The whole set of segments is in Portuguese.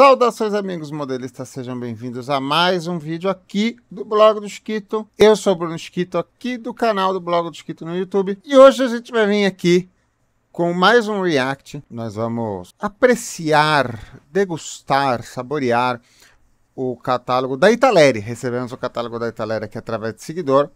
Saudações amigos modelistas, sejam bem-vindos a mais um vídeo aqui do Blog do Chiquito. Eu sou Bruno Chiquito, aqui do canal do Blog do Chiquito no YouTube. E hoje a gente vai vir aqui com mais um react. Nós vamos apreciar, degustar, saborear o catálogo da Italeri. Recebemos o catálogo da Italeri aqui através de seguidor.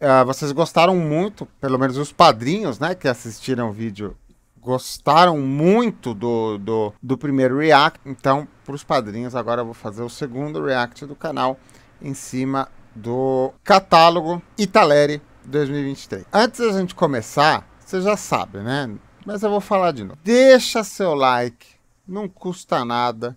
Uh, vocês gostaram muito, pelo menos os padrinhos, né, que assistiram o vídeo gostaram muito do, do, do primeiro react. Então, para os padrinhos, agora eu vou fazer o segundo react do canal em cima do catálogo Italeri 2023. Antes da gente começar, você já sabe, né? Mas eu vou falar de novo. Deixa seu like, não custa nada.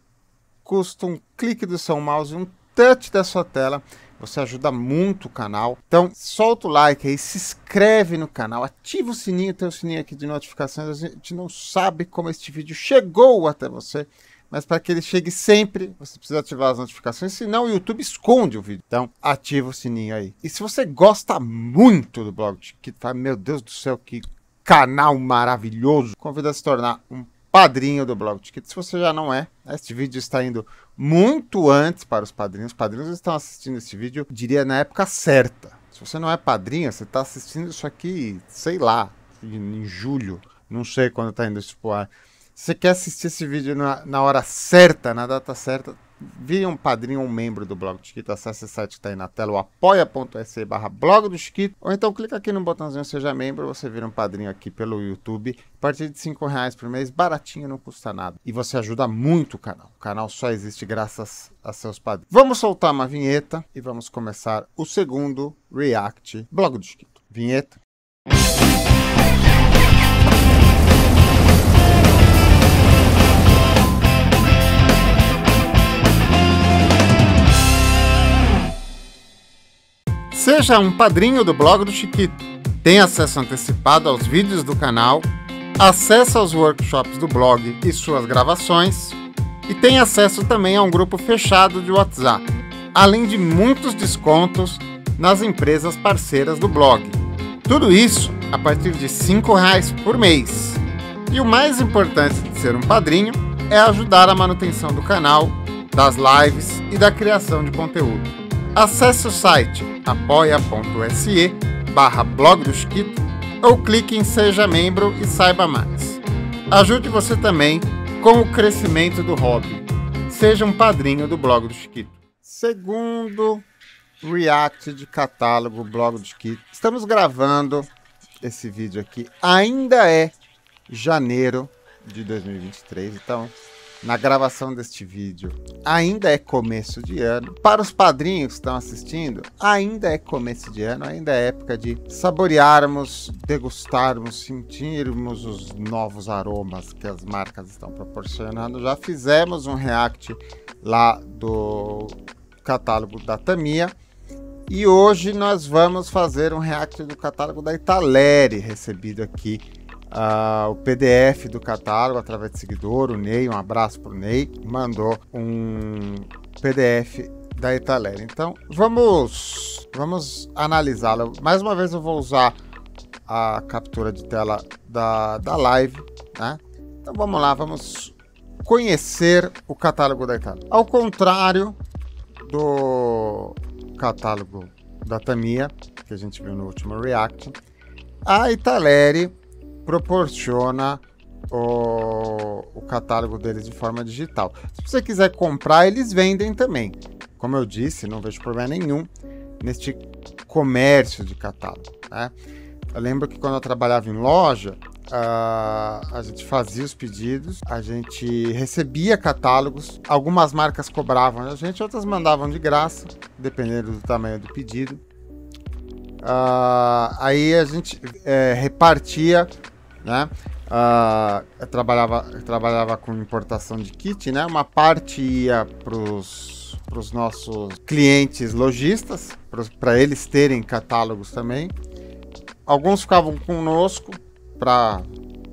Custa um clique do seu mouse, um touch da sua tela. Você ajuda muito o canal. Então, solta o like aí, se inscreve no canal, ativa o sininho, tem o sininho aqui de notificações. A gente não sabe como este vídeo chegou até você, mas para que ele chegue sempre, você precisa ativar as notificações, senão o YouTube esconde o vídeo. Então, ativa o sininho aí. E se você gosta muito do blog, que fala, meu Deus do céu, que canal maravilhoso, convido a se tornar um padrinho do Blog. Se você já não é, este vídeo está indo muito antes para os padrinhos. Os padrinhos estão assistindo esse vídeo, diria, na época certa. Se você não é padrinho, você está assistindo isso aqui, sei lá, em julho. Não sei quando está indo isso pro ar. Se você quer assistir esse vídeo na, na hora certa, na data certa, vire um padrinho ou um membro do Blog do Chiquito, acesse o site que está aí na tela, o apoia.se barra blog do Chiquito, ou então clica aqui no botãozinho Seja Membro, você vira um padrinho aqui pelo YouTube, a partir de 5 reais por mês, baratinho, não custa nada. E você ajuda muito o canal, o canal só existe graças a seus padrinhos. Vamos soltar uma vinheta e vamos começar o segundo React Blog do Chiquito. Vinheta. Seja um padrinho do blog do Chiquito. Tem acesso antecipado aos vídeos do canal, acesso aos workshops do blog e suas gravações, e tem acesso também a um grupo fechado de WhatsApp, além de muitos descontos nas empresas parceiras do blog. Tudo isso a partir de R$ reais por mês. E o mais importante de ser um padrinho é ajudar a manutenção do canal, das lives e da criação de conteúdo. Acesse o site apoia.se barra blog do Chiquito ou clique em Seja Membro e saiba mais. Ajude você também com o crescimento do hobby. Seja um padrinho do blog do Chiquito. Segundo react de catálogo blog do Chiquito. Estamos gravando esse vídeo aqui. Ainda é janeiro de 2023, então na gravação deste vídeo. Ainda é começo de ano. Para os padrinhos que estão assistindo, ainda é começo de ano, ainda é época de saborearmos, degustarmos, sentirmos os novos aromas que as marcas estão proporcionando. Já fizemos um react lá do catálogo da Tamia. E hoje nós vamos fazer um react do catálogo da Italeri, recebido aqui uh, o PDF do catálogo através de seguidor, o Ney, um abraço para o Ney, mandou um PDF da Italer. Então vamos, vamos analisá-la. Mais uma vez eu vou usar a captura de tela da, da live, né? Então vamos lá, vamos conhecer o catálogo da Itália. Ao contrário do catálogo da Tamia, que a gente viu no último React, a Italeri proporciona o, o, catálogo deles de forma digital. Se você quiser comprar, eles vendem também. Como eu disse, não vejo problema nenhum neste comércio de catálogo. Né? Eu lembro que quando eu trabalhava em loja, uh, a gente fazia os pedidos, a gente recebia catálogos, algumas marcas cobravam a gente, outras mandavam de graça, dependendo do tamanho do pedido. Uh, aí a gente é, repartia né? Uh, trabalhava, trabalhava com importação de kit, né? Uma parte ia para os nossos clientes lojistas, para eles terem catálogos também. Alguns ficavam conosco para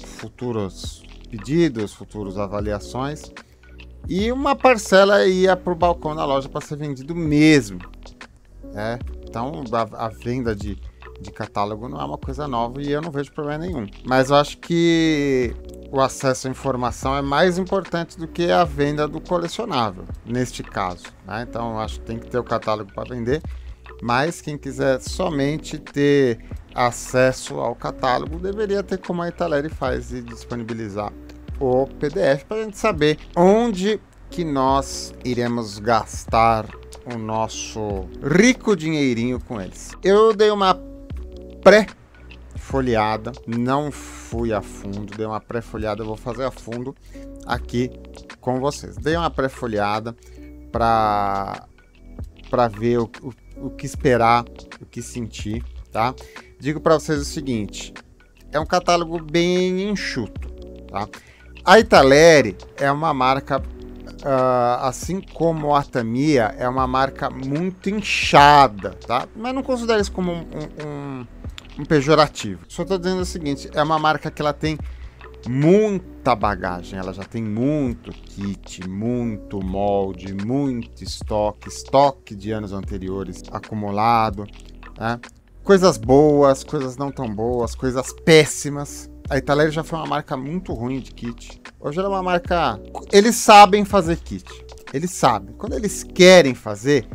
futuros pedidos, futuras avaliações. E uma parcela ia para o balcão da loja para ser vendido mesmo. Né? Então, a, a venda de de catálogo não é uma coisa nova e eu não vejo problema nenhum. Mas eu acho que o acesso à informação é mais importante do que a venda do colecionável, neste caso. Né? Então, eu acho que tem que ter o catálogo para vender, mas quem quiser somente ter acesso ao catálogo deveria ter como a Italeri faz e disponibilizar o PDF para a gente saber onde que nós iremos gastar o nosso rico dinheirinho com eles. Eu dei uma pré folheada, não fui a fundo, dei uma pré-folhada, vou fazer a fundo aqui com vocês. Dei uma pré-folhada para para ver o, o, o que esperar, o que sentir, tá? Digo para vocês o seguinte, é um catálogo bem enxuto, tá? A Italeri é uma marca, uh, assim como a Tamiya, é uma marca muito inchada, tá? Mas não considero isso como um, um, um pejorativo. Só estou dizendo o seguinte, é uma marca que ela tem muita bagagem, ela já tem muito kit, muito molde, muito estoque, estoque de anos anteriores acumulado, né? coisas boas, coisas não tão boas, coisas péssimas. A Italeri já foi uma marca muito ruim de kit. Hoje ela é uma marca. Eles sabem fazer kit. Eles sabem. Quando eles querem fazer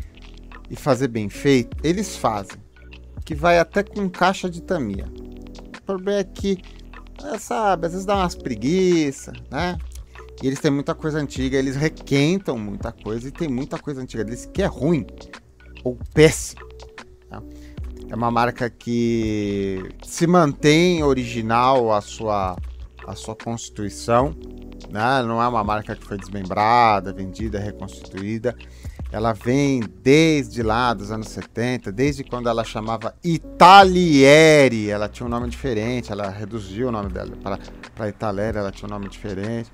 e fazer bem feito, eles fazem que vai até com caixa de tamia. O problema é que, é, sabe, às vezes dá umas preguiça, né? E eles têm muita coisa antiga, eles requentam muita coisa e tem muita coisa antiga deles que é ruim ou péssimo. Tá? É uma marca que se mantém original a sua, a sua constituição, né? não é uma marca que foi desmembrada, vendida, reconstituída. Ela vem desde lá dos anos 70, desde quando ela chamava Italieri. Ela tinha um nome diferente, ela reduziu o nome dela para Italieri, ela tinha um nome diferente.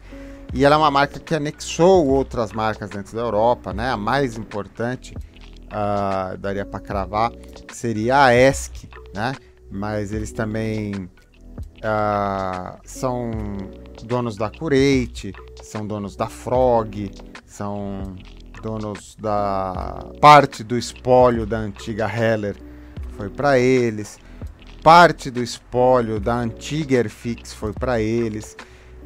E ela é uma marca que anexou outras marcas dentro da Europa, né? A mais importante, uh, daria para cravar, seria a ESC, né? Mas eles também uh, são donos da Curate, são donos da Frog, são donos da parte do espólio da antiga Heller foi para eles, parte do espólio da antiga Airfix foi para eles.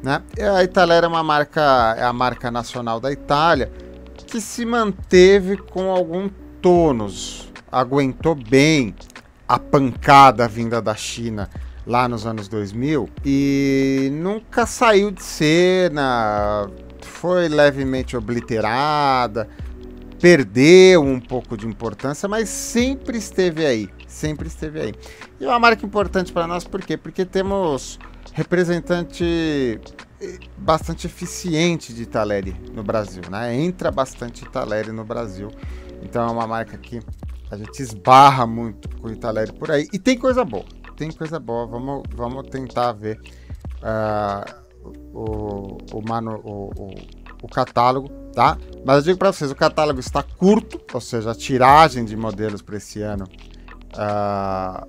Né? A Itália era uma marca, é a marca nacional da Itália, que se manteve com algum tônus, aguentou bem a pancada vinda da China lá nos anos 2000 e nunca saiu de cena, foi levemente obliterada, perdeu um pouco de importância, mas sempre esteve aí, sempre esteve aí. E é uma marca importante para nós, por quê? Porque temos representante eh, bastante eficiente de Italeri no Brasil, né? Entra bastante Italeri no Brasil. Então é uma marca que a gente esbarra muito com Italeri por aí. E tem coisa boa, tem coisa boa. Vamos, vamos tentar ver. Uh, o, o, o, o, o catálogo, tá? Mas eu digo para vocês, o catálogo está curto, ou seja, a tiragem de modelos para esse ano está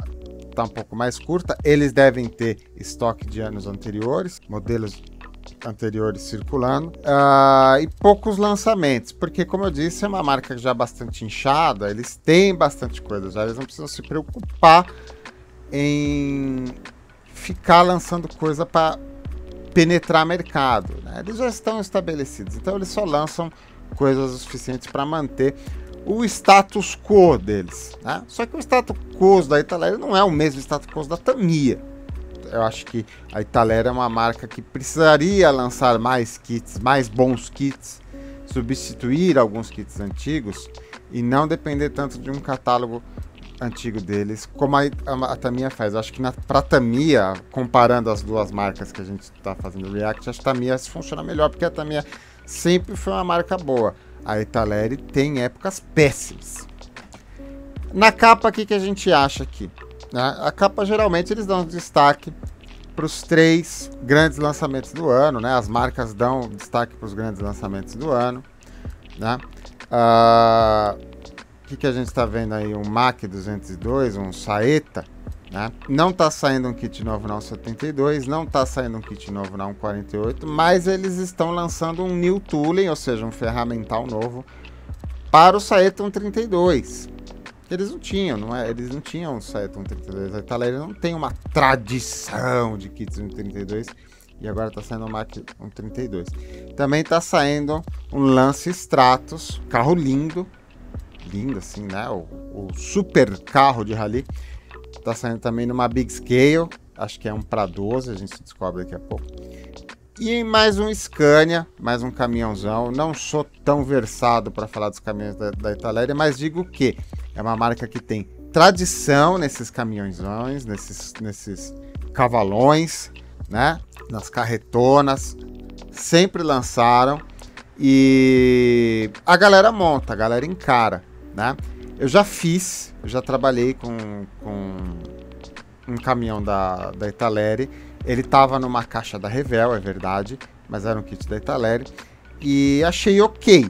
uh, um pouco mais curta. Eles devem ter estoque de anos anteriores, modelos anteriores circulando uh, e poucos lançamentos, porque como eu disse é uma marca já bastante inchada, eles têm bastante coisa, já eles não precisam se preocupar em ficar lançando coisa para penetrar mercado. Né? Eles já estão estabelecidos, então eles só lançam coisas o suficientes para manter o status quo deles. Né? Só que o status quo da Italera não é o mesmo status quo da Tamiya. Eu acho que a Italera é uma marca que precisaria lançar mais kits, mais bons kits, substituir alguns kits antigos e não depender tanto de um catálogo antigo deles, como a, a, a Tamiya faz. Eu acho que para a Tamiya, comparando as duas marcas que a gente está fazendo React, acho que a Tamiya funciona melhor, porque a Tamiya sempre foi uma marca boa. A Italeri tem épocas péssimas. Na capa, o que, que a gente acha aqui? Né? A capa, geralmente, eles dão destaque para os três grandes lançamentos do ano, né? As marcas dão destaque para os grandes lançamentos do ano, né? Uh, o que, que a gente está vendo aí? Um Mac 202, um Saeta, né? Não está saindo um kit novo na 72, não está saindo um kit novo na 148, mas eles estão lançando um new tooling, ou seja, um ferramental novo para o Saeta 132. Eles não tinham, não é? Eles não tinham o Saeta 132. A Italia não tem uma tradição de kits 132 E agora está saindo o Mach 132. Também está saindo um Lance Stratos, carro lindo, lindo assim, né? O, o super carro de rally. Está saindo também numa Big Scale, acho que é um para 12, a gente descobre daqui a pouco. E mais um Scania, mais um caminhãozão. Não sou tão versado para falar dos caminhões da, da Italéria, mas digo que é uma marca que tem tradição nesses caminhões, nesses, nesses cavalões, né? Nas carretonas. Sempre lançaram. E a galera monta, a galera encara, né? Eu já fiz, eu já trabalhei com, com um caminhão da, da Italeri ele estava numa caixa da Revel, é verdade, mas era um kit da Italeri. E achei ok.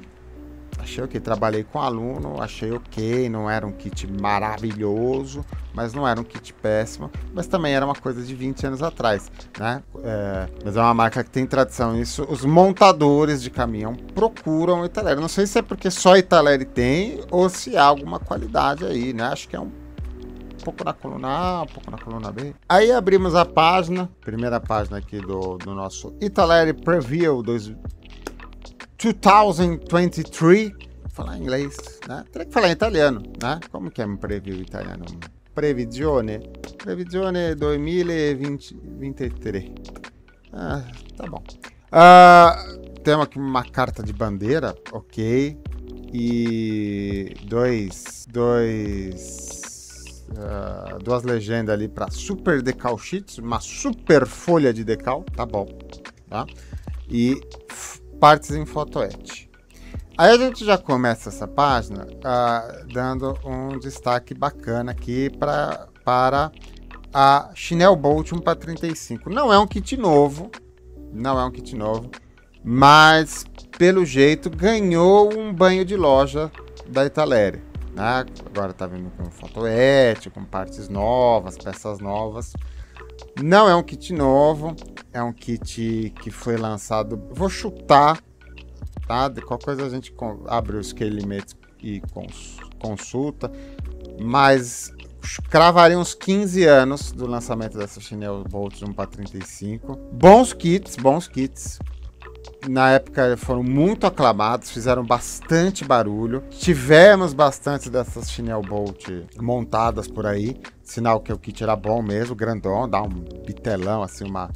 Achei ok. Trabalhei com aluno, achei ok. Não era um kit maravilhoso, mas não era um kit péssimo. Mas também era uma coisa de 20 anos atrás, né? É, mas é uma marca que tem tradição nisso. Os montadores de caminhão procuram Italeri. Não sei se é porque só Italeri tem ou se há alguma qualidade aí, né? Acho que é um pouco na coluna A, um pouco na coluna B. Aí abrimos a página, primeira página aqui do, do nosso Italeri Preview 2023. Vou falar em inglês, né? Teria que falar em italiano, né? Como que é um preview italiano? Previsione. Previsione 2023. Ah, tá bom. Uh, temos aqui uma carta de bandeira, ok. E dois, dois uh, duas legendas ali para super decal sheets, uma super folha de decal, tá bom, tá? E partes em fotoet. Aí a gente já começa essa página uh, dando um destaque bacana aqui pra, para a Chinel Bolt 1 para 35. Não é um kit novo, não é um kit novo, mas pelo jeito ganhou um banho de loja da Italeri. Né? Agora está vindo com fotoete, com partes novas, peças novas. Não é um kit novo, é um kit que foi lançado. Vou chutar, tá? De qualquer coisa a gente abre o Scale Limits e consulta, mas cravaria uns 15 anos do lançamento dessa Chanel Bolt 1 para 35. Bons kits, bons kits na época foram muito aclamados, fizeram bastante barulho. Tivemos bastante dessas Chinel Bolt montadas por aí, sinal que o kit era bom mesmo, grandão, dá um bitelão assim, uma,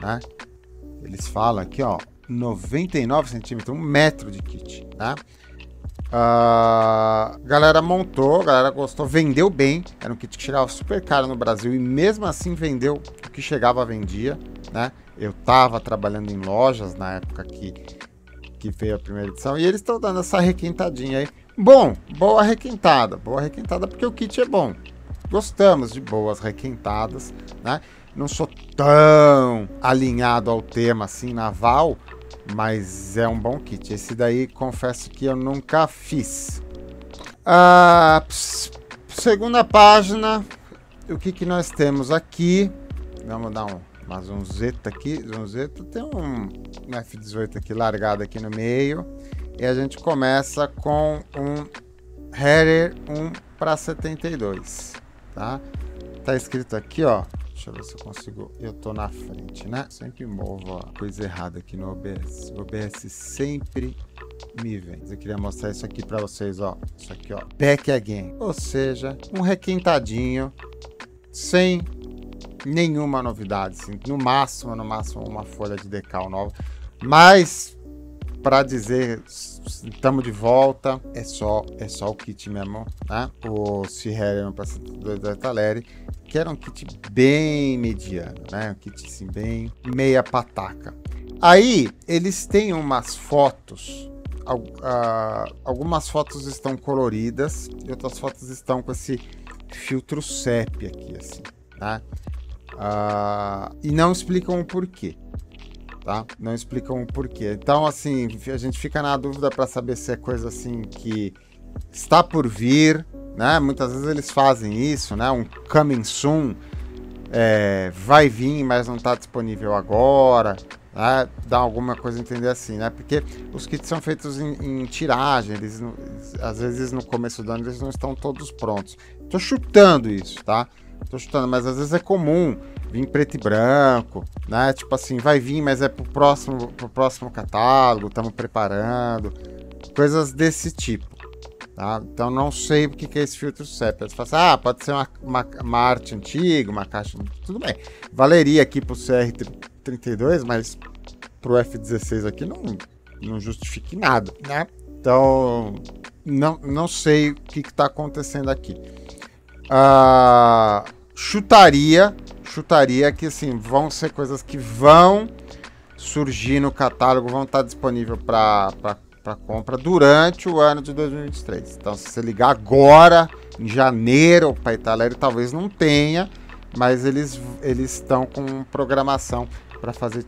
né? Eles falam aqui, ó, 99 centímetros, um metro de kit, né? Uh, galera montou, galera gostou, vendeu bem. Era um kit que chegava super caro no Brasil e mesmo assim vendeu o que chegava, vendia, né? Eu estava trabalhando em lojas na época que, que veio a primeira edição e eles estão dando essa requintadinha aí. Bom, boa requintada, boa requintada porque o kit é bom. Gostamos de boas requintadas, né? Não sou tão alinhado ao tema assim naval, mas é um bom kit. Esse daí confesso que eu nunca fiz. Ah, segunda página, o que, que nós temos aqui? Vamos dar um uma Zeta aqui. Zeta tem um, um F18 aqui largado aqui no meio. E a gente começa com um Harrier 1 para 72, tá? Tá escrito aqui, ó. Deixa eu ver se eu consigo. Eu tô na frente, né? Sempre movo a coisa errada aqui no OBS. O OBS sempre me vem. Eu queria mostrar isso aqui para vocês, ó. Isso aqui, ó. Back again. Ou seja, um requintadinho sem nenhuma novidade, assim, no máximo, no máximo uma folha de decal nova. Mas para dizer estamos de volta, é só é só o kit mesmo, né? O Sierra da Taleri, que era um kit bem mediano, né? Um kit assim bem meia pataca. Aí eles têm umas fotos algumas fotos estão coloridas e outras fotos estão com esse filtro sépia aqui, assim, tá? Uh, e não explicam o porquê. Tá? Não explicam o porquê. Então, assim, a gente fica na dúvida para saber se é coisa assim que está por vir, né? Muitas vezes eles fazem isso, né? Um coming soon, é, vai vir, mas não está disponível agora. Né? Dá alguma coisa a entender assim, né? Porque os kits são feitos em, em tiragem, eles, às vezes no começo do ano eles não estão todos prontos. Tô chutando isso, tá? Tô chutando, mas às vezes é comum vir preto e branco, né? Tipo assim, vai vir, mas é pro próximo, pro próximo catálogo, estamos preparando. Coisas desse tipo. Tá? Então não sei o que, é esse filtro sépia. Você fala assim, ah, pode ser uma, uma, uma, arte antiga, uma caixa. Tudo bem. Valeria aqui pro CR32, mas pro F16 aqui não, não justifique nada, né? Então, não, não sei o que está acontecendo aqui. Uh, chutaria, chutaria que assim, vão ser coisas que vão surgir no catálogo, vão estar disponíveis para compra durante o ano de 2023. Então, se você ligar agora, em janeiro, para Itália, talvez não tenha, mas eles, eles estão com programação para fazer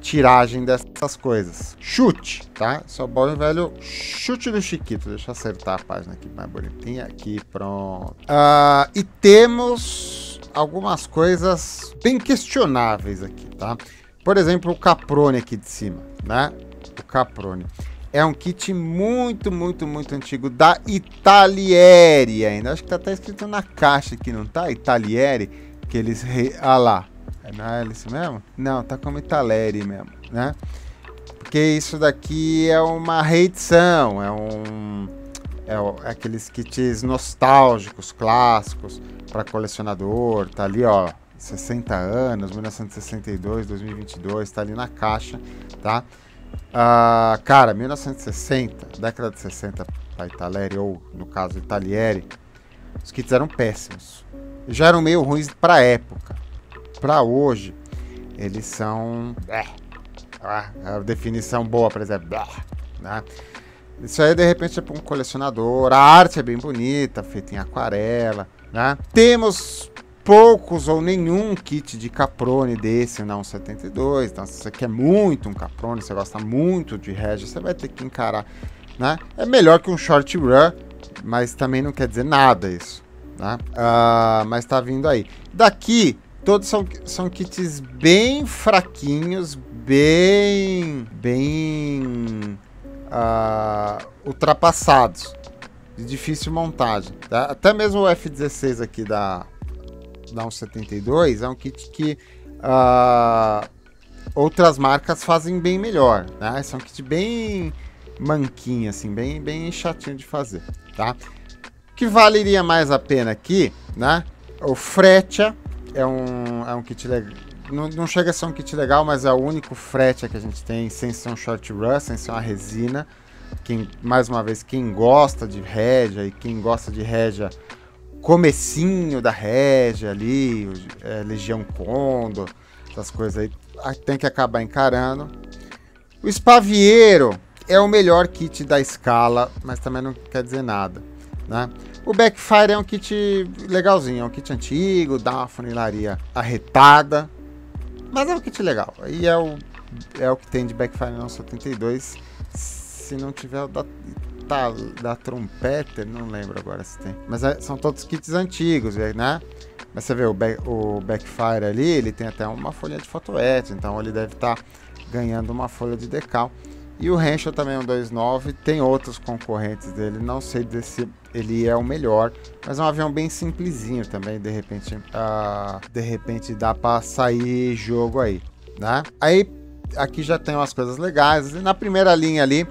tiragem dessas coisas. Chute, tá? Só bom e velho chute do Chiquito. Deixa eu acertar a página aqui mais bonitinha. Aqui, pronto. Uh, e temos algumas coisas bem questionáveis aqui, tá? Por exemplo, o Caprone aqui de cima, né? O Caprone. É um kit muito, muito, muito antigo da Italieri ainda. Acho que tá até escrito na caixa aqui, não tá? Italieri. Que eles... Re... Ah lá. É na hélice mesmo? Não, tá como Italeri mesmo, né? Porque isso daqui é uma reedição, é um... É, é aqueles kits nostálgicos, clássicos, para colecionador, tá ali, ó, 60 anos, 1962, 2022, tá ali na caixa, tá? Uh, cara, 1960, década de 60 para Italeri, ou no caso Italieri, os kits eram péssimos. Já eram meio ruins para época para hoje, eles são. É, a definição boa, por exemplo. Né? Isso aí, de repente, é para um colecionador. A arte é bem bonita, feita em aquarela. Né? Temos poucos ou nenhum kit de Caprone desse na 172. Então, se você quer muito um Caprone, você gosta muito de Regia, você vai ter que encarar. Né? É melhor que um Short Run, mas também não quer dizer nada isso. Né? Uh, mas tá vindo aí. Daqui Todos são, são kits bem fraquinhos, bem. bem. Uh, ultrapassados. De difícil montagem. Tá? Até mesmo o F16 aqui da, da 172 é um kit que uh, outras marcas fazem bem melhor. Né? São kit bem manquinho, assim, bem, bem chatinho de fazer. Tá? O que valeria mais a pena aqui, né? O Fretia é um, é um kit legal. Não, não, chega a ser um kit legal, mas é o único frete que a gente tem sem ser um short run, sem ser uma resina. Quem, mais uma vez, quem gosta de régia e quem gosta de régia, comecinho da régia ali, é, Legião Condor, essas coisas aí, tem que acabar encarando. O Spavieiro é o melhor kit da escala, mas também não quer dizer nada, né? O Backfire é um kit legalzinho, é um kit antigo, dá uma funilaria arretada, mas é um kit legal. E é o, é o que tem de Backfire no 72. Se não tiver o da, da, da Trompeter, não lembro agora se tem. Mas é, são todos kits antigos, né? Mas você vê o, back, o Backfire ali, ele tem até uma folha de fotoet, então ele deve estar tá ganhando uma folha de decal. E o Henschel também é um 2.9, tem outros concorrentes dele, não sei se ele é o melhor, mas é um avião bem simplesinho também, de repente, uh, de repente dá para sair jogo aí, né? Aí aqui já tem umas coisas legais, na primeira linha ali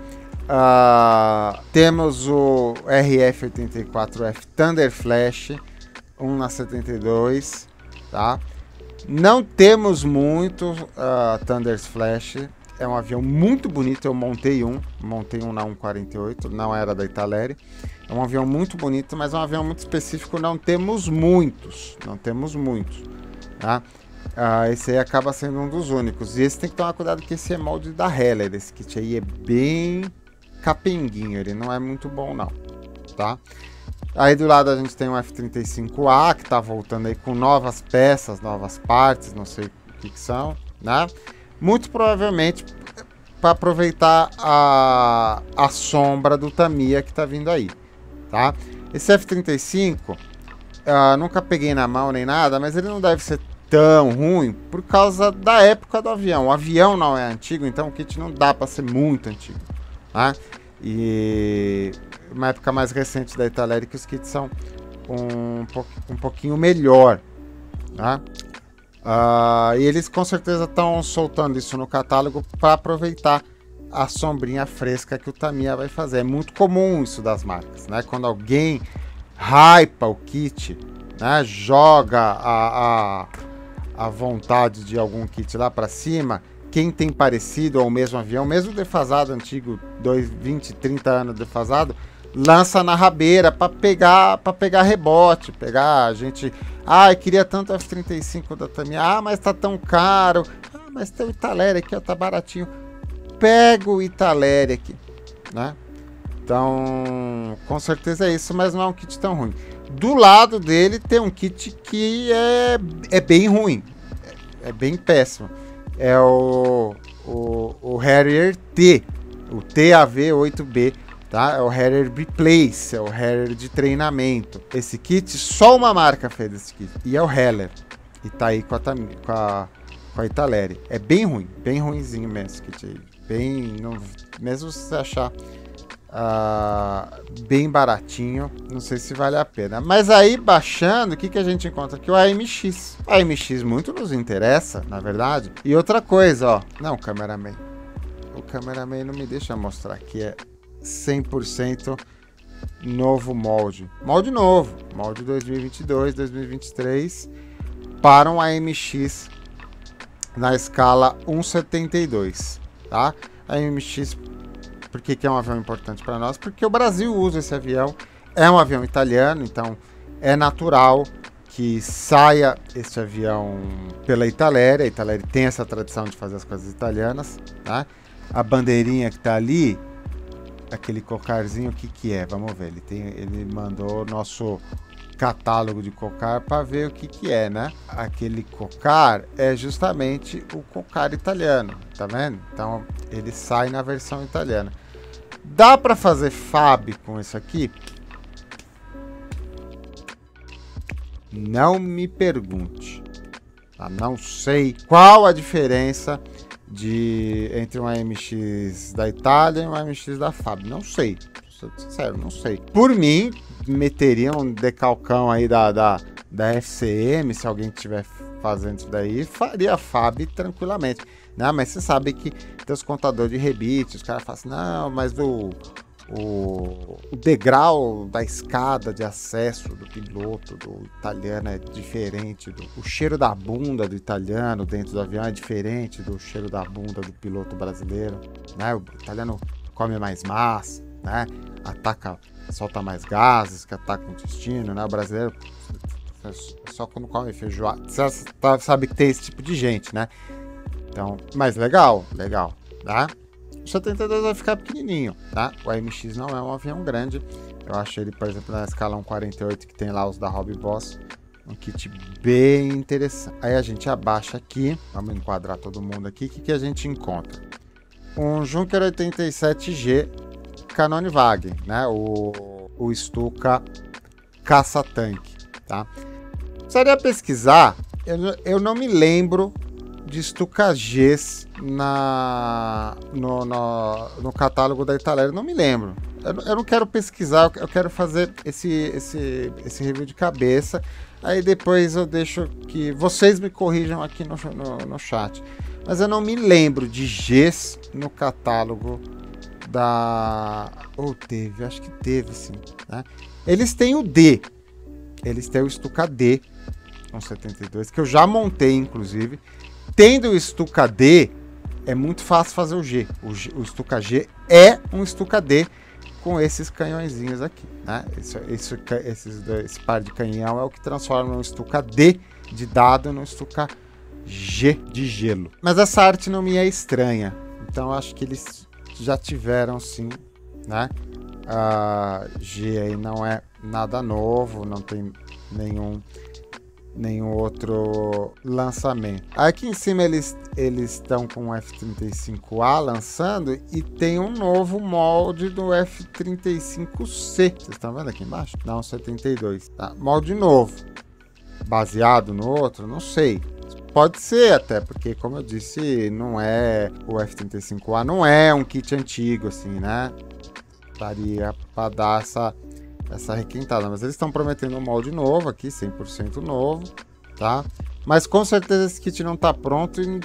uh, temos o RF-84F Thunder Flash, 1 na 72, tá? Não temos muito uh, Thunder Flash, é um avião muito bonito, eu montei um, montei um na 148, não era da Italeri. É um avião muito bonito, mas é um avião muito específico, não temos muitos, não temos muitos, tá? Ah, esse aí acaba sendo um dos únicos. E esse tem que tomar cuidado que esse é molde da Heller, esse kit aí é bem capenguinho, ele não é muito bom não, tá? Aí do lado a gente tem o F-35A, que tá voltando aí com novas peças, novas partes, não sei o que, que são, né? Muito provavelmente para aproveitar a, a sombra do Tamiya que está vindo aí, tá? Esse F-35, uh, nunca peguei na mão nem nada, mas ele não deve ser tão ruim por causa da época do avião. O avião não é antigo, então o kit não dá para ser muito antigo, tá? E uma época mais recente da Italeri que os kits são um, um pouquinho melhor, Né? Uh, e eles com certeza estão soltando isso no catálogo para aproveitar a sombrinha fresca que o Tamiya vai fazer. É muito comum isso das marcas, né? Quando alguém hypa o kit, né? joga a, a, a vontade de algum kit lá para cima, quem tem parecido ao mesmo avião, mesmo defasado, antigo, 2, 20, 30 anos defasado, lança na rabeira para pegar para pegar rebote, pegar a gente, ah, queria tanto F35 da Tamiya, ah, mas tá tão caro. Ah, mas tem o Italeri aqui, ó, tá baratinho. Pega o Italeri aqui, né? Então, com certeza é isso, mas não é um kit tão ruim. Do lado dele tem um kit que é, é bem ruim, é, é bem péssimo é o, o, o Harrier T, o TAV8B, tá? É o Harrier Replace, é o Harrier de treinamento. Esse kit, só uma marca fez esse kit, e é o Heller. E tá aí com a, com a, com a Italeri. É bem ruim, bem ruimzinho mesmo esse kit aí. Bem, não, mesmo se você achar uh, bem baratinho. Não sei se vale a pena. Mas aí, baixando, o que, que a gente encontra aqui? O AMX. AMX muito nos interessa, na verdade. E outra coisa, ó. Não, cameraman. O cameraman não me deixa mostrar que é 100% novo molde. Molde novo. Molde 2022, 2023. Para um AMX na escala 1,72, tá? A AMX por que, é um avião importante para nós? Porque o Brasil usa esse avião, é um avião italiano, então é natural que saia esse avião pela Italéria. A Italéria tem essa tradição de fazer as coisas italianas, tá? A bandeirinha que está ali, aquele cocarzinho, o que que é? Vamos ver. Ele tem, ele mandou nosso catálogo de cocar para ver o que que é, né? Aquele cocar é justamente o cocar italiano, tá vendo? Então ele sai na versão italiana. Dá para fazer FAB com isso aqui? Não me pergunte. Tá? Não sei qual a diferença de entre um AMX da Itália e um AMX da FAB. Não sei. Sou sincero, não sei. Por mim, meteria um decalcão aí da, da, da FCM, se alguém estiver fazendo isso daí, faria FAB tranquilamente. Né? Mas você sabe que tem os contadores de rebite, os caras falam assim, não, mas o, o, o, degrau da escada de acesso do piloto do italiano é diferente, do, o cheiro da bunda do italiano dentro do avião é diferente do cheiro da bunda do piloto brasileiro, né? O italiano come mais massa, né? Ataca, solta mais gases que ataca o intestino, né? O brasileiro só quando come feijoada. Sabe que tem esse tipo de gente, né? Então, mas legal, legal, tá? O 72 vai ficar pequenininho, tá? O AMX não é um avião grande. Eu acho ele, por exemplo, na escala 148 que tem lá os da Hobby Boss. Um kit bem interessante. Aí a gente abaixa aqui, vamos enquadrar todo mundo aqui. O que, que a gente encontra? Um Junker 87G Canone Wagen, né? O, o Stuka caça-tanque, tá? Precisaria pesquisar, eu, eu não me lembro de Stucagés na, no, no, no, catálogo da Itália. Não me lembro. Eu, eu, não quero pesquisar, eu quero fazer esse, esse, esse review de cabeça. Aí depois eu deixo que vocês me corrijam aqui no, no, no chat. Mas eu não me lembro de Gs no catálogo da. Ou teve, acho que teve sim. Né? Eles têm o D. Eles têm o Stuka D com 72, que eu já montei, inclusive. Tendo o Stuka D, é muito fácil fazer o G. O, G, o Stuka G é um Stuka D com esses canhõezinhos aqui. Né? Esse, esse, esses, esse par de canhão é o que transforma um Stuka D de dado no Stuka G de gelo. Mas essa arte não me é estranha. Então acho que eles já tiveram sim, né? A G aí não é nada novo, não tem nenhum nenhum outro lançamento. Aqui em cima eles eles estão com o F35A lançando e tem um novo molde do F35C. Vocês estão vendo aqui embaixo? Não, 72. Tá? Molde novo. Baseado no outro, não sei. Pode ser até, porque como eu disse, não é o F35A não é um kit antigo assim, né? Daria para dar essa essa requintada. Mas eles estão prometendo um molde novo aqui, 100% novo. tá? Mas com certeza esse kit não tá pronto e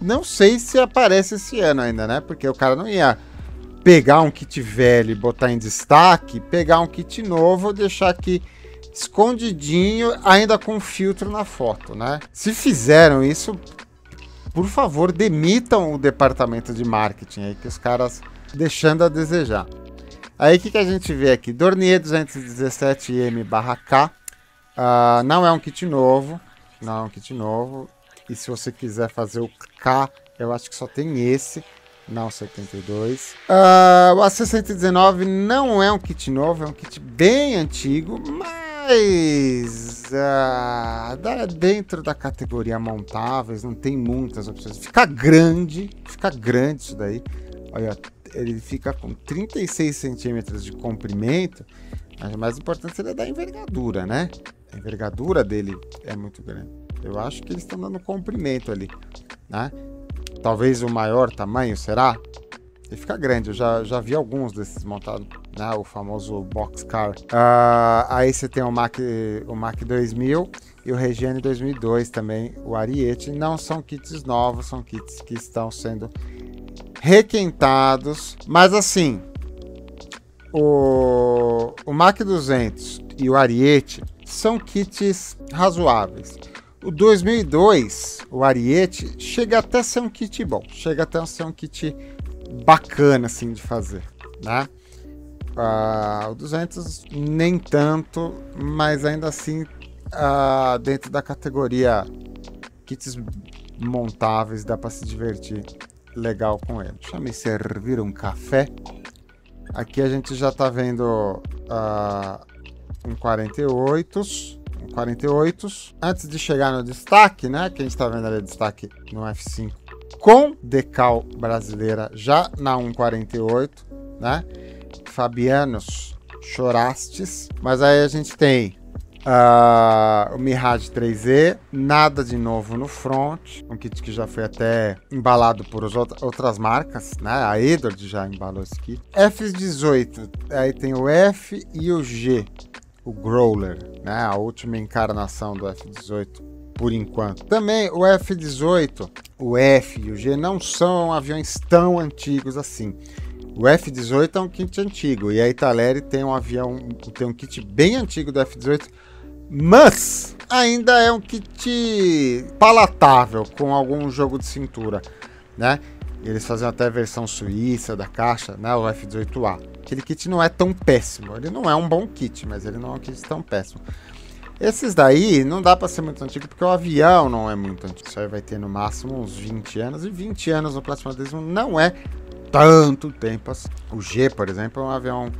não sei se aparece esse ano ainda, né? Porque o cara não ia pegar um kit velho e botar em destaque, pegar um kit novo, deixar aqui escondidinho, ainda com filtro na foto, né? Se fizeram isso, por favor, demitam o departamento de marketing aí, que os caras deixando a desejar. Aí o que, que a gente vê aqui? Dornier 217M/K. Uh, não é um kit novo. Não é um kit novo. E se você quiser fazer o K, eu acho que só tem esse. Não 72. Uh, o A619 não é um kit novo, é um kit bem antigo, mas uh, dentro da categoria montáveis não tem muitas opções. Fica grande, fica grande isso daí. Olha, ele fica com 36 centímetros de comprimento, mas o mais importante é da envergadura, né? A envergadura dele é muito grande. Eu acho que eles estão dando comprimento ali, né? Talvez o maior tamanho, será? Ele fica grande, eu já, já vi alguns desses montados, né? O famoso boxcar. Uh, aí você tem o Mac, o Mac 2000 e o Regiane 2002 também, o Ariete. Não são kits novos, são kits que estão sendo requentados, mas assim, o, o Mac 200 e o Ariete são kits razoáveis. O 2002, o Ariete, chega até ser um kit bom, chega até ser um kit bacana assim de fazer, né? Uh, o 200 nem tanto, mas ainda assim uh, dentro da categoria kits montáveis dá para se divertir legal com ele. Deixa eu me servir um café. Aqui a gente já está vendo uh, um 48, um 48. Antes de chegar no destaque, né? Que a gente está vendo ali destaque no F5 com decal brasileira já na 148, né? Fabianos Chorastes. Mas aí a gente tem Uh, o Mirage 3E, nada de novo no front, um kit que já foi até embalado por outras marcas, né? A Edward já embalou esse kit. F18, aí tem o F e o G, o Growler, né? A última encarnação do F18 por enquanto. Também o F18, o F e o G não são aviões tão antigos assim. O F-18 é um kit antigo e a Italeri tem um avião, tem um kit bem antigo do F-18 mas ainda é um kit palatável com algum jogo de cintura, né? Eles fazem até a versão suíça da caixa, né? O F18A. Aquele kit não é tão péssimo. Ele não é um bom kit, mas ele não é um kit tão péssimo. Esses daí não dá para ser muito antigo porque o avião não é muito antigo. Isso aí vai ter no máximo uns 20 anos. E 20 anos no plasmadismo não é tanto tempo assim. O G, por exemplo, é um avião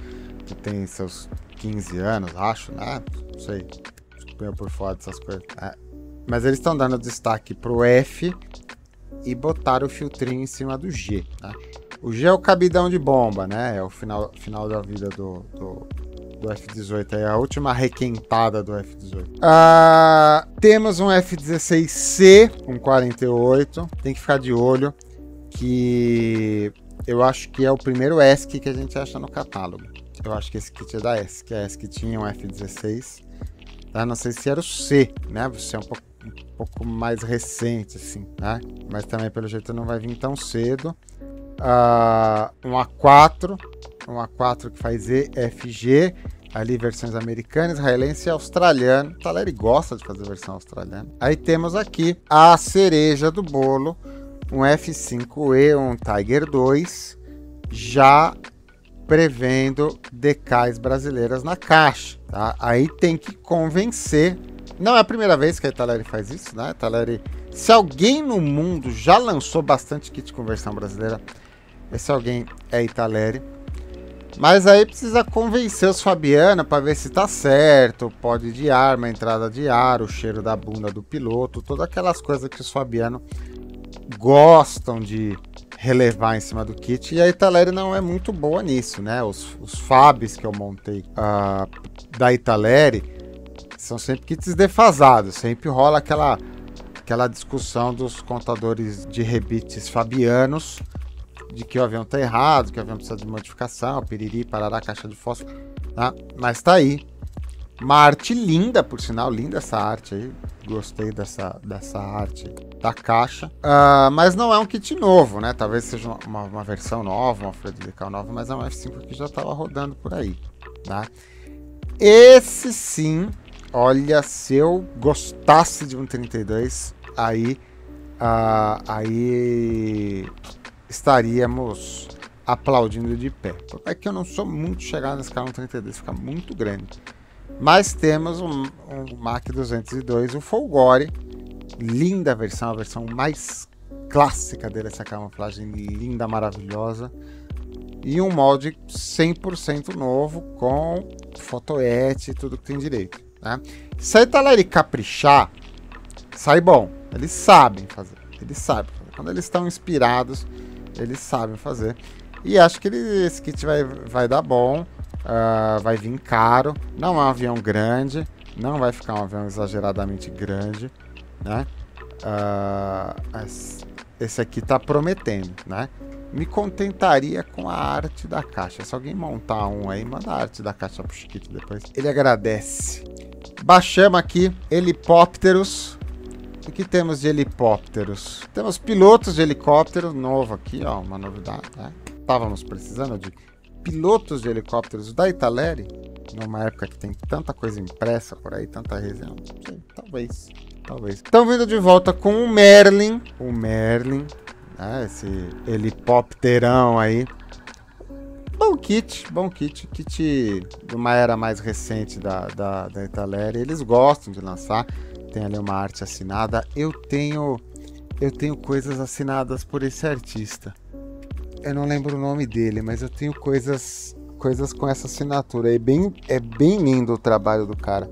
que tem seus 15 anos, acho, né? Não sei por fora dessas coisas. É. Mas eles estão dando destaque pro F e botaram o filtrinho em cima do G. Tá? O G é o cabidão de bomba, né? É o final, final da vida do, do, do F-18. É a última requentada do F-18. Ah, temos um F-16C, um 48. Tem que ficar de olho que eu acho que é o primeiro ESC que a gente acha no catálogo. Eu acho que esse kit é da ESC. A ESC tinha um F-16 Tá? Não sei se era o C, né? Você é um pouco, um pouco mais recente, assim, né? Mas também, pelo jeito, não vai vir tão cedo. Uh, um A4, um A4 que faz EFG, ali versões americanas, israelense e australiano. O Taleri gosta de fazer versão australiana. Aí temos aqui a cereja do bolo, um F5E, um Tiger 2, já prevendo decais brasileiras na caixa. Tá? Aí tem que convencer. Não é a primeira vez que a Italeri faz isso, né? Italeri, se alguém no mundo já lançou bastante kit de conversão brasileira, esse alguém é Italeri. Mas aí precisa convencer os Fabiana para ver se tá certo, pode de arma, entrada de ar, o cheiro da bunda do piloto, todas aquelas coisas que os Fabiano gostam de relevar em cima do kit. E a Italeri não é muito boa nisso, né? Os, os Fabs que eu montei uh, da Italeri são sempre kits defasados. Sempre rola aquela, aquela discussão dos contadores de rebites fabianos de que o avião tá errado, que o avião precisa de modificação, piriri, parará, caixa de fósforo. Tá? Mas tá aí. Uma arte linda, por sinal, linda essa arte aí. gostei dessa, dessa arte da caixa. Uh, mas não é um kit novo, né? Talvez seja uma, uma versão nova, uma folha de nova, mas é um F5 que já estava rodando por aí, tá? Esse sim, olha, se eu gostasse de um 32, aí, uh, aí estaríamos aplaudindo de pé. É que eu não sou muito chegado nesse canal 32, fica muito grande. Mas temos um, um Mac 202, o Folgore, linda versão, a versão mais clássica dele, essa camuflagem linda, maravilhosa. E um molde 100% novo com fotoete e tudo que tem direito. Né? Se a Italeri caprichar, sai bom. Eles sabem fazer. Eles sabem. Quando eles estão inspirados, eles sabem fazer. E acho que ele, esse kit vai, vai dar bom. Uh, vai vir caro. Não é um avião grande. Não vai ficar um avião exageradamente grande. Né? Uh, esse aqui tá prometendo, né? Me contentaria com a arte da caixa. Se alguém montar um aí, manda a arte da caixa pro Chiquito depois. Ele agradece. Baixamos aqui helicópteros. O que temos de helicópteros? Temos pilotos de helicóptero novo aqui, ó, uma novidade, né? estávamos precisando de pilotos de helicópteros da Italeri, numa época que tem tanta coisa impressa por aí, tanta resenha. Talvez, talvez. Estão vindo de volta com o Merlin, o Merlin, né, esse helicópterão aí. Bom kit, bom kit, kit de uma era mais recente da, da, da Italeri. Eles gostam de lançar, tem ali uma arte assinada. Eu tenho, eu tenho coisas assinadas por esse artista eu não lembro o nome dele, mas eu tenho coisas coisas com essa assinatura. É bem, é bem lindo o trabalho do cara,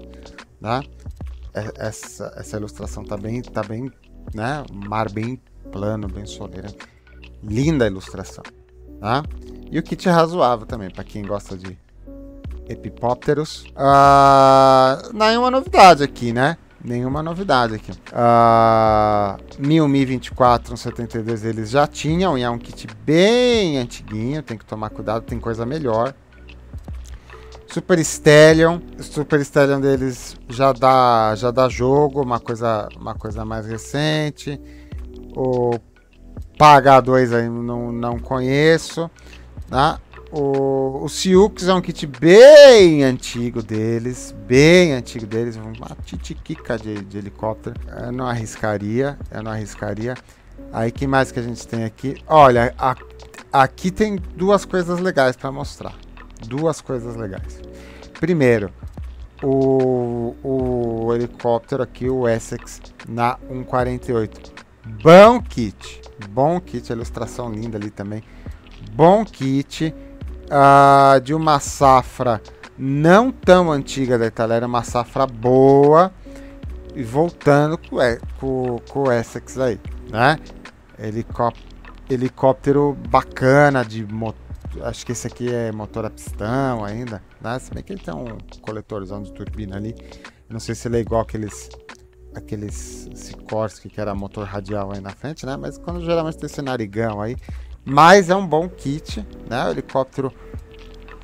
né? É, essa, essa ilustração tá bem, tá bem, né? Mar bem plano, bem soleiro. Linda a ilustração, tá? E o kit é razoável também, para quem gosta de epipópteros. Ah, nenhuma novidade aqui, né? nenhuma novidade aqui. Uh, 1024 172 eles já tinham e é um kit bem antiguinho, tem que tomar cuidado, tem coisa melhor. Super Stellion, Super Stellion deles já dá já dá jogo, uma coisa uma coisa mais recente. O Paga 2 aí não, não conheço, né? O, o Siux é um kit bem antigo deles, bem antigo deles, uma titiquica de, de helicóptero. Eu não arriscaria, eu não arriscaria. Aí que mais que a gente tem aqui? Olha, a, aqui tem duas coisas legais para mostrar. Duas coisas legais. Primeiro, o, o helicóptero aqui, o Essex, na 148. Bom kit, bom kit, ilustração linda ali também. Bom kit uh, de uma safra não tão antiga da Itália, era uma safra boa. E voltando com, com, com o Essex aí, né? Helicóptero, helicóptero bacana de motor. Acho que esse aqui é motor a pistão ainda, né? Se bem que ele tem um coletorzão de turbina ali. Não sei se ele é igual aqueles aqueles Sikorsky que era motor radial aí na frente, né? Mas quando geralmente tem esse narigão aí, mas é um bom kit, né? O helicóptero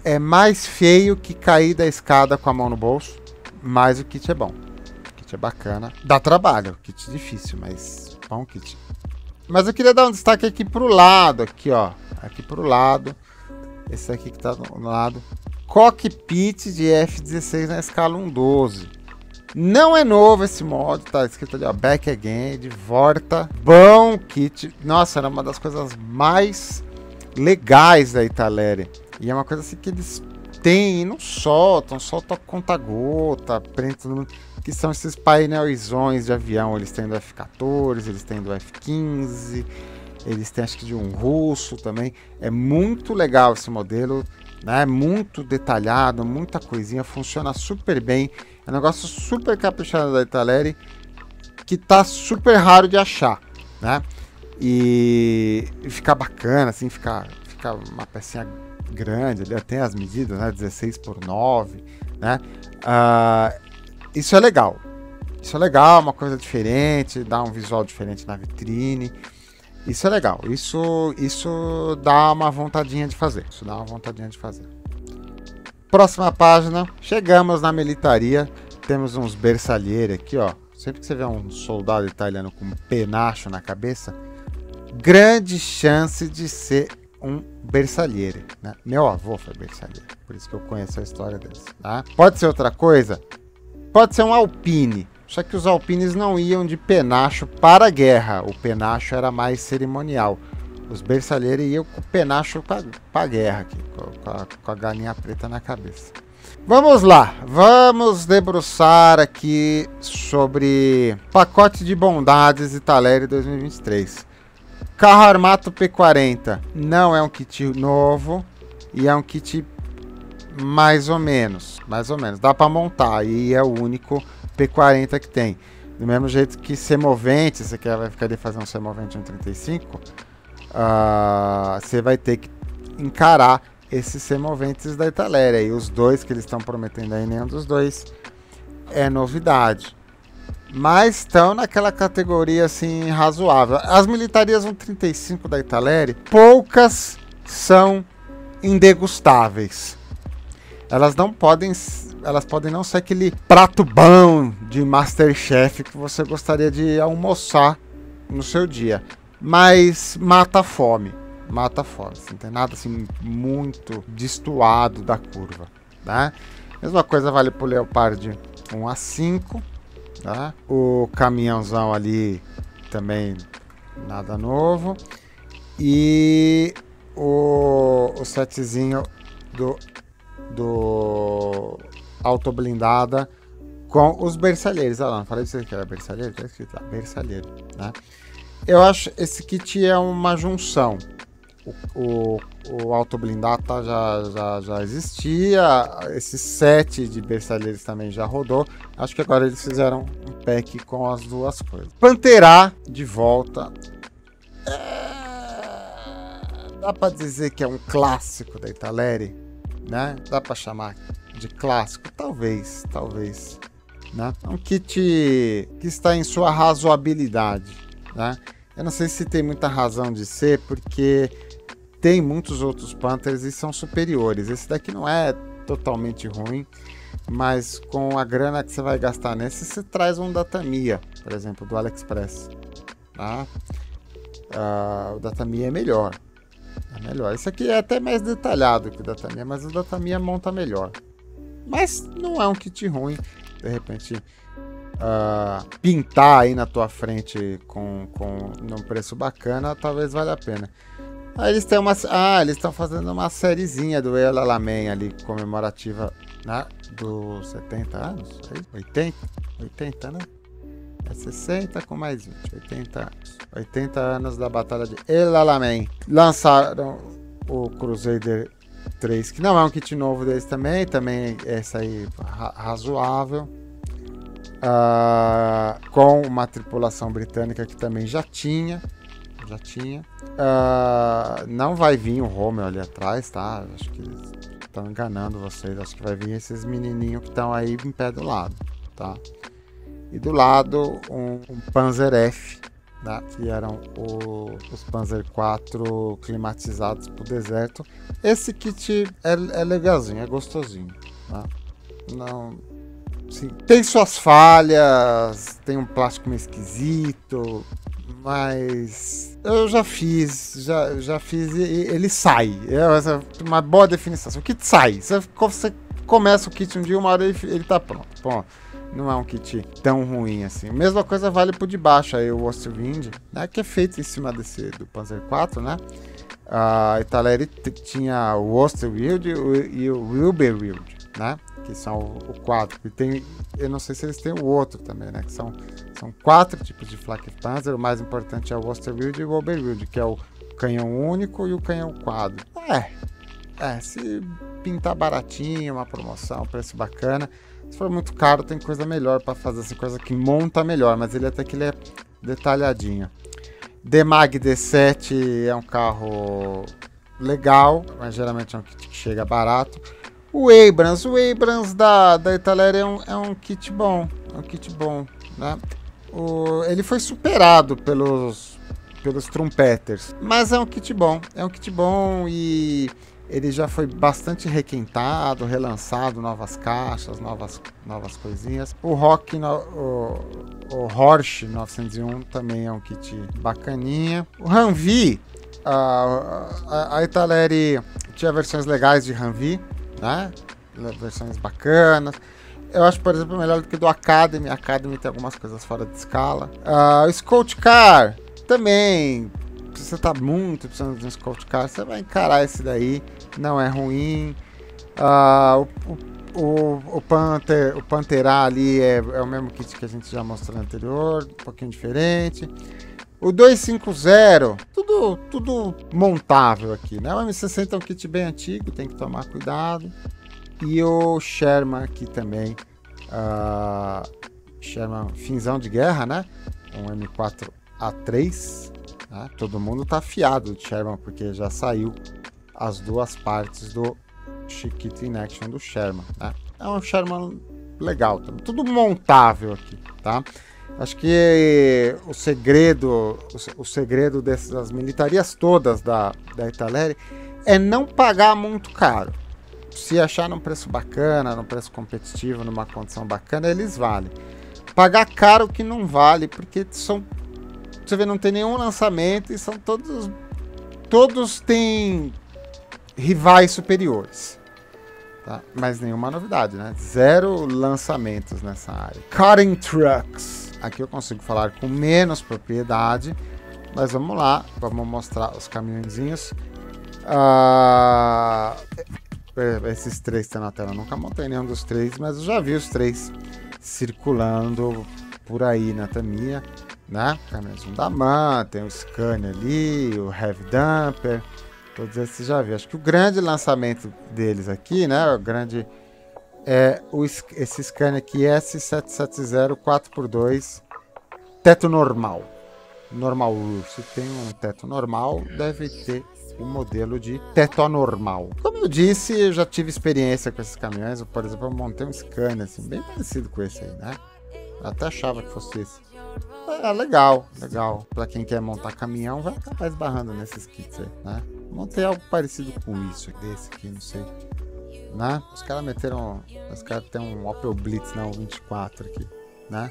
é mais feio que cair da escada com a mão no bolso, mas o kit é bom. O kit é bacana. Dá trabalho, kit difícil, mas bom kit. Mas eu queria dar um destaque aqui pro lado, aqui ó, aqui pro lado. Esse aqui que tá no lado. Cockpit de F-16 na escala 1.12. Não é novo esse modo, tá escrito ali, ó, Back Again, de Vorta. Bom kit. Nossa, era uma das coisas mais legais da Italeri. E é uma coisa assim que eles têm e não soltam, soltam conta-gota, que são esses painelzões de avião. Eles têm do F-14, eles têm do F-15, eles têm acho que de um russo também. É muito legal esse modelo, né? Muito detalhado, muita coisinha, funciona super bem. É um negócio super caprichado da Italeri que tá super raro de achar, né? E, e fica bacana, assim, fica, fica uma pecinha grande, ele tem as medidas, né? 16 por 9, né? Uh, isso é legal. Isso é legal, uma coisa diferente, dá um visual diferente na vitrine. Isso é legal. Isso, isso dá uma vontadinha de fazer. Isso dá uma vontadinha de fazer. Próxima página, chegamos na militaria. Temos uns berçalheira aqui, ó. sempre que você vê um soldado italiano com um penacho na cabeça, grande chance de ser um bersalheiro. Né? Meu avô foi bersalheiro, por isso que eu conheço a história deles. Tá? Pode ser outra coisa? Pode ser um alpine. Só que os alpines não iam de penacho para a guerra. O penacho era mais cerimonial. Os bersalheiros iam com o penacho para a guerra, aqui, com, a, com a galinha preta na cabeça. Vamos lá, vamos debruçar aqui sobre pacote de bondades Italeri 2023. Carro Armato P40 não é um kit novo e é um kit mais ou menos, mais ou menos. Dá para montar e é o único P40 que tem. Do mesmo jeito que semovente, você quer vai ficar de fazer um semovente 135, uh, você vai ter que encarar esses semoventes da Italéria. E os dois que eles estão prometendo aí, nenhum dos dois é novidade. Mas estão naquela categoria assim razoável. As militarias 135 da Italéria, poucas são indegustáveis. Elas não podem, elas podem não ser aquele prato bom de Masterchef que você gostaria de almoçar no seu dia, mas mata a fome, mata a fome. Não tem nada assim muito destoado da curva, tá? Mesma coisa vale para o Leopard 1 a 5, tá? O caminhãozão ali também nada novo e o, o setzinho do do autoblindada com os berçalheiros. Olha lá, não falei disso que era berçalheiro? Tá escrito lá, berçalheiro, né? Eu acho esse kit é uma junção. O, o, o autoblindado tá, já, já, já existia, esse set de berçalheiros também já rodou. Acho que agora eles fizeram um pack com as duas coisas. Panterá de volta. É... Dá para dizer que é um clássico da Italeri? Né? Dá para chamar de clássico? Talvez, talvez. Né? É um kit que está em sua razoabilidade. Né? Eu não sei se tem muita razão de ser, porque tem muitos outros Panthers e são superiores. Esse daqui não é totalmente ruim, mas com a grana que você vai gastar nesse, você traz um Datamia, por exemplo, do AliExpress. Tá? Uh, o Datamia é melhor. É melhor. Esse aqui é até mais detalhado que o da Tamiya, mas o da Tamiya monta melhor. Mas não é um kit ruim. De repente, uh, pintar aí na tua frente com, com num preço bacana, talvez valha a pena. Aí eles têm uma. Ah, eles estão fazendo uma sériezinha do El Alamein ali, comemorativa né, dos 70 anos. 80? 80, né? É 60 com mais 20, 80 anos. 80 anos da Batalha de El Alamein. Lançaram o Crusader 3, que não é um kit novo deles também, também essa aí razoável. Uh, com uma tripulação britânica que também já tinha. Já tinha. Uh, não vai vir o Romeo ali atrás, tá? Acho que eles estão enganando vocês. Acho que vai vir esses menininhos que estão aí em pé do lado, tá? E do lado um, um Panzer F, né, que eram o, os Panzer 4 climatizados para o deserto. Esse kit é, é legalzinho, é gostosinho. Né? Não, tem suas falhas, tem um plástico meio esquisito, mas eu já fiz, já, já fiz e ele sai. É uma boa definição. O kit sai. Você, você começa o kit um dia, uma hora ele, ele tá pronto. Não é um kit tão ruim assim. Mesma coisa vale pro de baixo aí, o Osterwind, né, que é feito em cima desse do Panzer 4, né? A Italeri tinha o Osterwind e o Wilberwind, né? Que são o, quadro. E tem, eu não sei se eles têm o outro também, né? Que são, são quatro tipos de Flak Panzer. O mais importante é o Osterwind e o Wilberwind, que é o canhão único e o canhão quadro. É, é, se pintar baratinho, uma promoção, preço bacana, se for muito caro, tem coisa melhor para fazer, essa coisa que monta melhor, mas ele até que ele é detalhadinho. Demag D7 é um carro legal, mas geralmente é um kit que chega barato. O Abrams, o Abrams da, da Italéria é um, é um kit bom, é um kit bom, né? O, ele foi superado pelos, pelos Trumpeters, mas é um kit bom, é um kit bom e ele já foi bastante requentado, relançado, novas caixas, novas, novas coisinhas. O Rock, o, o Horsch 901 também é um kit bacaninha. O Hanvi, a, a, a Italeri tinha versões legais de Hanvi, né? Versões bacanas. Eu acho, por exemplo, melhor do que do Academy. Academy tem algumas coisas fora de escala. Uh, o Scout Car também você tá muito precisando de um Scout Car, você vai encarar esse daí, não é ruim. Uh, o, o, o, Panther, o Pantera ali é, é o mesmo kit que a gente já mostrou no anterior, um pouquinho diferente. O 250, tudo, tudo montável aqui, né? O M60 é um kit bem antigo, tem que tomar cuidado. E o Sherman aqui também, uh, Sherman finzão de guerra, né? Um M4A3, né? Todo mundo tá afiado de Sherman, porque já saiu as duas partes do Chiquito in Action do Sherman. Né? É um Sherman legal, tudo montável aqui, tá? Acho que o segredo, o segredo dessas militarias todas da, da Italeri é não pagar muito caro. Se achar num preço bacana, num preço competitivo, numa condição bacana, eles valem. Pagar caro que não vale, porque são você vê, não tem nenhum lançamento e são todos. Todos têm rivais superiores. Tá? Mas nenhuma novidade, né? Zero lançamentos nessa área. Cutting Trucks. Aqui eu consigo falar com menos propriedade. Mas vamos lá, vamos mostrar os caminhõezinhos. Ah, esses três estão na tela. Eu nunca montei nenhum dos três, mas eu já vi os três circulando por aí na Tamiya né? Caminhãozinho da MAN, tem o Scania ali, o Heavy Dumper, todos esses já vi. Acho que o grande lançamento deles aqui, né? O grande é o, esse Scania aqui S770 4x2 teto normal. Normal roof. Se tem um teto normal, deve ter o um modelo de teto anormal. Como eu disse, eu já tive experiência com esses caminhões. Eu, por exemplo, eu montei um Scania assim, bem parecido com esse aí, né? Eu até achava que fosse esse. É legal, legal. Pra quem quer montar caminhão, vai acabar esbarrando nesses kits aí, né? Montei algo parecido com isso, desse aqui, não sei. Né? Os caras meteram. Os caras têm um Opel Blitz, não, 24 aqui, né?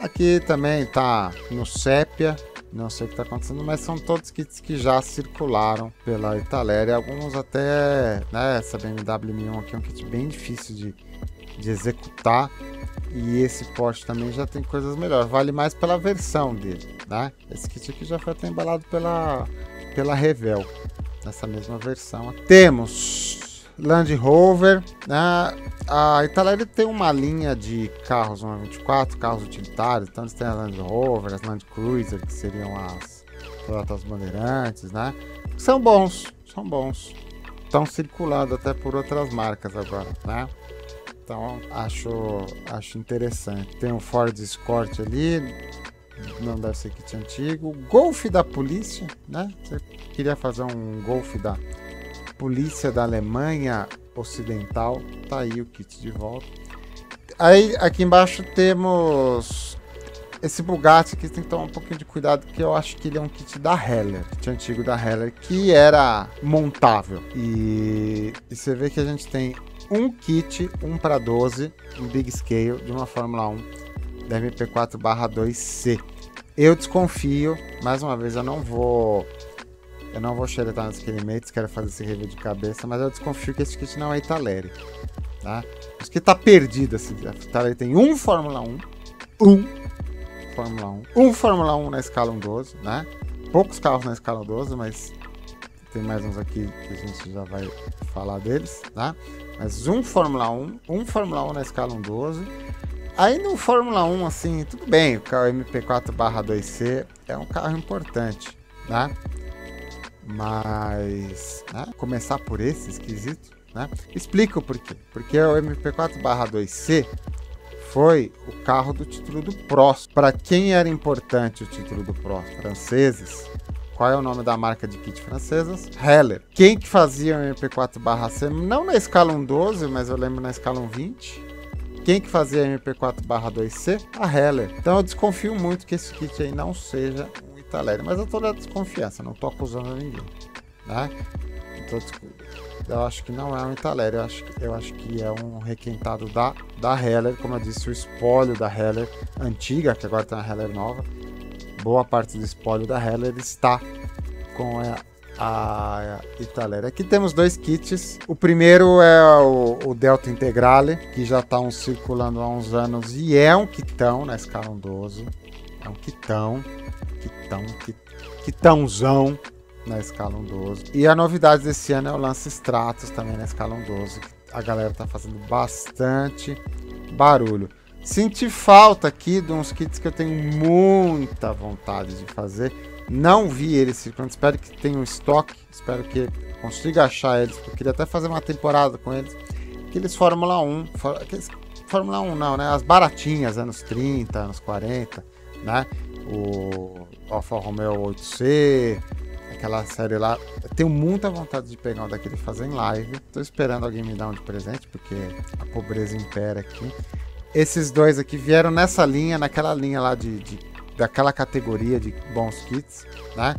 Aqui também tá no Sépia, não sei o que está acontecendo, mas são todos kits que já circularam pela Italéria. Alguns até, né? Essa BMW M1 aqui é um kit bem difícil de, de executar. E esse Porsche também já tem coisas melhores. Vale mais pela versão dele, né? Esse kit aqui já foi até embalado pela, pela Revel. Nessa mesma versão. Temos Land Rover. Né? A Itália tem uma linha de carros 124, carros utilitários. Então eles têm a Land Rover, as Land Cruiser, que seriam as Toyotas Bandeirantes, né? São bons, são bons. Estão circulando até por outras marcas agora, né? Então acho, acho interessante. Tem o Ford Escort ali, não deve ser kit antigo. Golf da polícia, né? Você queria fazer um Golf da polícia da Alemanha Ocidental, tá aí o kit de volta. Aí aqui embaixo temos esse Bugatti que tem que tomar um pouquinho de cuidado, que eu acho que ele é um kit da Heller, kit antigo da Heller, que era montável. E, e você vê que a gente tem um kit 1 para 12 em big scale de uma Fórmula 1 da MP4/2C. Eu desconfio, mais uma vez eu não vou eu não vou xeretar nos Killmates, quero fazer esse review de cabeça, mas eu desconfio que esse kit não é Italeri, tá? Acho que tá perdido assim, a Italeri tem um Fórmula 1, um Fórmula 1, um Fórmula 1 na escala 112, né? Poucos carros na escala 12, mas tem mais uns aqui que a gente já vai falar deles, tá? Mas um Fórmula 1, um Fórmula 1 na escala 112. Aí no Fórmula 1, assim, tudo bem, o carro MP4/2C é um carro importante, né? Mas né? começar por esse esquisito, né? Explica o porquê. Porque o MP4/2C foi o carro do título do Prost. Para quem era importante o título do Prost? Franceses, qual é o nome da marca de kit francesas? Heller. Quem que fazia o MP4/C? Não na escala 112, mas eu lembro na escala 120. Quem que fazia MP4/2C? A Heller. Então eu desconfio muito que esse kit aí não seja um Italeri, mas eu tô na desconfiança, não tô acusando ninguém, né? tô, eu acho que não é um Italer, eu acho, eu acho que é um requentado da, da Heller, como eu disse, o espólio da Heller antiga, que agora tem uma Heller nova. Boa parte do espólio da Heller está com a, a Italer. Aqui temos dois kits. O primeiro é o, o Delta Integrale, que já está circulando há uns anos e é um kitão na escala 12. É um kitão, kitão, kitãozão na escala 12. E a novidade desse ano é o lance Stratos também na escala 12. A galera tá fazendo bastante barulho. Senti falta aqui de uns kits que eu tenho muita vontade de fazer. Não vi eles circulando. Espero que tenha um estoque. Espero que consiga achar eles. Eu queria até fazer uma temporada com eles. Aqueles Fórmula 1. Aqueles Fórmula 1 não, né? As baratinhas, anos 30, anos 40, né? O Alfa Romeo 8C, aquela série lá. Eu tenho muita vontade de pegar um daquele e fazer em live. Tô esperando alguém me dar um de presente, porque a pobreza impera aqui. Esses dois aqui vieram nessa linha, naquela linha lá de, de daquela categoria de bons kits, né?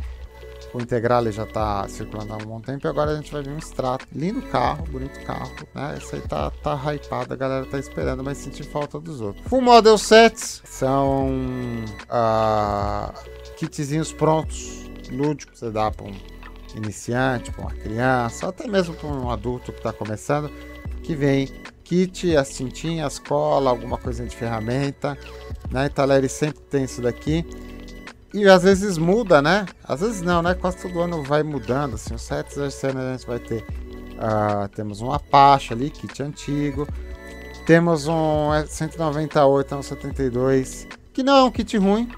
O Integrale já tá circulando há um bom tempo e agora a gente vai ver um extrato. Lindo carro, bonito carro, né? Esse aí tá, tá hypado, a galera tá esperando, mas senti falta dos outros. Full Model Sets são uh, kitzinhos prontos lúdico, você dá para um iniciante, para uma criança, até mesmo para um adulto que está começando, que vem kit, as tintinhas, cola, alguma coisa de ferramenta, né? Italeri sempre tem isso daqui. E às vezes muda, né? Às vezes não, né? Quase todo ano vai mudando, assim, os sets ano a gente vai ter uh, temos um Apache ali, kit antigo. Temos um 198, um 72, que não é um kit ruim,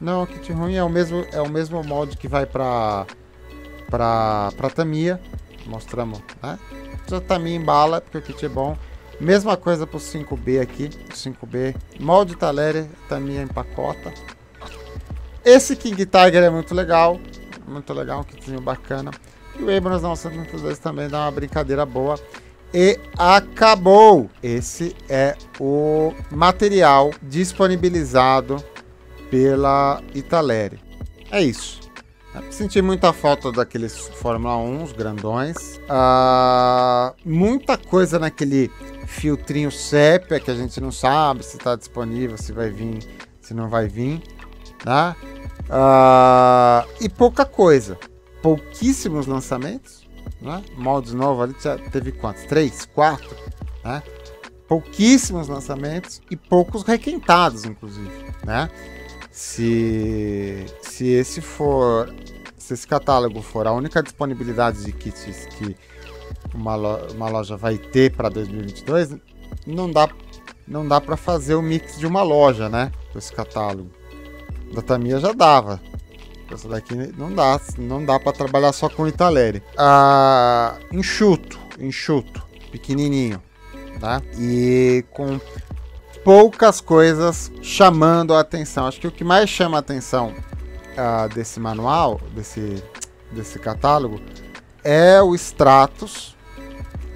não, o kit ruim é o mesmo, é o mesmo molde que vai para para Tamiya. Mostramos, né? Já Tamiya embala porque o kit é bom. Mesma coisa para o 5B aqui, 5B. Molde Taleri, Tamiya empacota. Esse King Tiger é muito legal, muito legal, um kitzinho bacana. E o Abrams 932 também dá uma brincadeira boa. E acabou! Esse é o material disponibilizado pela Italeri. É isso. Senti muita falta daqueles Fórmula 1, os grandões. Ah, muita coisa naquele filtrinho sépia que a gente não sabe se está disponível, se vai vir, se não vai vir. Tá? Ah, e pouca coisa. Pouquíssimos lançamentos. Né? Moldes novos ali já teve quantos? Três? Quatro? Né? Pouquíssimos lançamentos e poucos requentados, inclusive. Né? se, se esse for se esse catálogo for a única disponibilidade de kits que uma, loja, uma loja vai ter para 2022, não dá não dá para fazer o mix de uma loja, né? Esse catálogo. Da Tamiya já dava. Essa daqui não dá, não dá para trabalhar só com Italeri. Ah, enxuto, enxuto, pequenininho, tá? E com poucas coisas chamando a atenção. Acho que o que mais chama a atenção uh, desse manual, desse, desse catálogo, é o Stratos.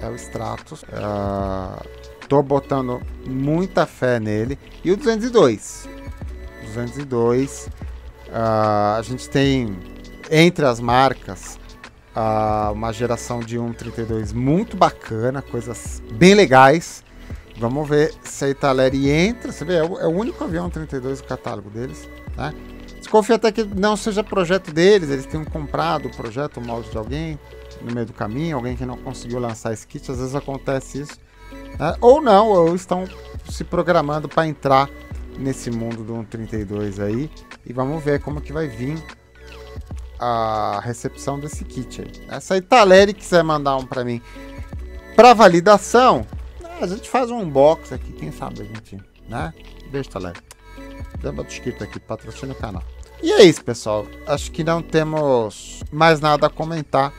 É o Stratos. Uh, tô botando muita fé nele. E o 202. 202. Uh, a gente tem entre as marcas uh, uma geração de 132 muito bacana, coisas bem legais. Vamos ver se a Italeri entra. Você vê, é o, é o único avião 32 do catálogo deles. Né? Desconfio até que não seja projeto deles, eles tenham comprado o projeto, o molde de alguém no meio do caminho, alguém que não conseguiu lançar esse kit, às vezes acontece isso. Né? Ou não, ou estão se programando para entrar nesse mundo do 132 aí. E vamos ver como que vai vir a recepção desse kit aí. Essa Italeri quiser mandar um para mim para validação, a gente faz um unboxing aqui, quem sabe a gente, né? Beijo, Talé. Dama inscrito aqui, patrocina o canal. E é isso, pessoal. Acho que não temos mais nada a comentar.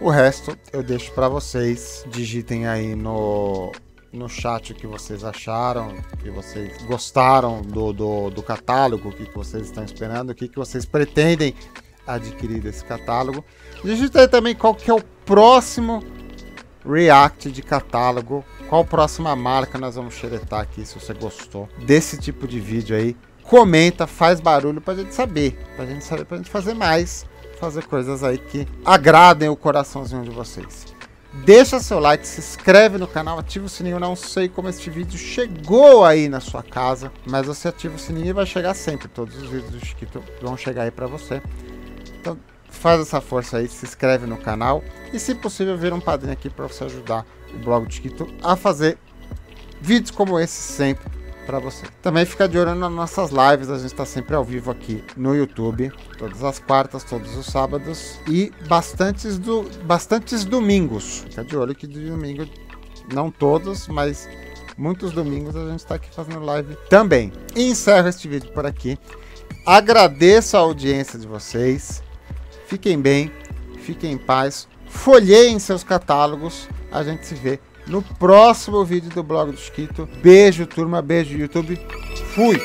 O resto eu deixo para vocês. Digitem aí no, no chat o que vocês acharam, o que vocês gostaram do, do, do catálogo, o que, que vocês estão esperando, o que, que vocês pretendem adquirir desse catálogo. Digita aí também qual que é o próximo React de catálogo qual próxima marca nós vamos xeretar aqui, se você gostou desse tipo de vídeo aí. Comenta, faz barulho pra gente saber, pra gente saber, pra gente fazer mais fazer coisas aí que agradem o coraçãozinho de vocês. Deixa seu like, se inscreve no canal, ativa o sininho. Não sei como este vídeo chegou aí na sua casa, mas você ativa o sininho e vai chegar sempre. Todos os vídeos do Chiquito vão chegar aí para você. Então faz essa força aí, se inscreve no canal e se possível vira um padrinho aqui para você ajudar o blog do Chiquito a fazer vídeos como esse sempre para você. Também fica de olho nas nossas lives, a gente está sempre ao vivo aqui no YouTube, todas as quartas, todos os sábados e bastantes, do, bastantes domingos. Fica de olho que de domingo, não todos, mas muitos domingos a gente está aqui fazendo live também. E encerro este vídeo por aqui. Agradeço a audiência de vocês. Fiquem bem, fiquem em paz. Folheiem seus catálogos. A gente se vê no próximo vídeo do blog do Chiquito. Beijo, turma. Beijo, YouTube. Fui!